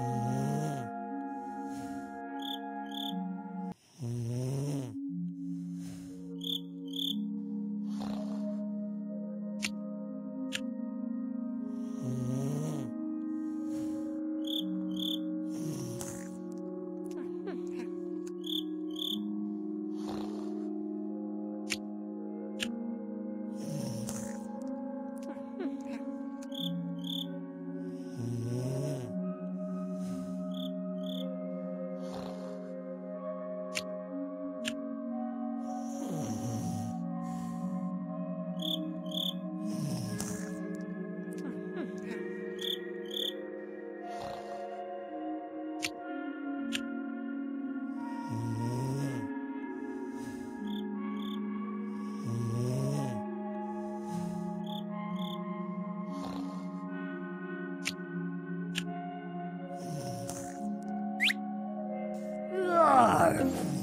うん Claro.